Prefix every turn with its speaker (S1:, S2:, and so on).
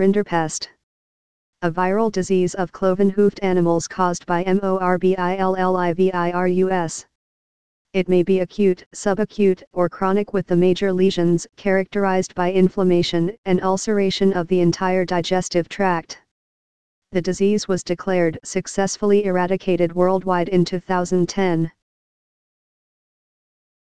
S1: Rinderpest. A viral disease of cloven-hoofed animals caused by Morbillivirus, It may be acute, subacute, or chronic with the major lesions characterized by inflammation and ulceration of the entire digestive tract. The disease was declared successfully eradicated worldwide in 2010.